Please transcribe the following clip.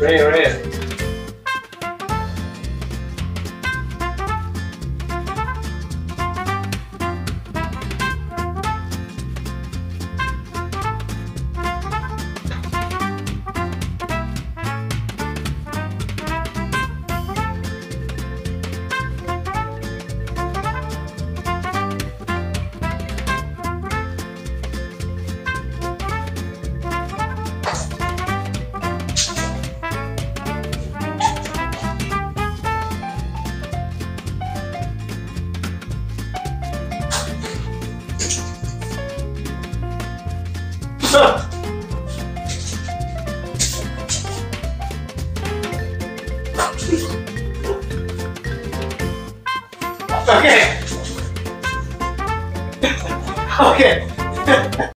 Right, right. Okay. okay.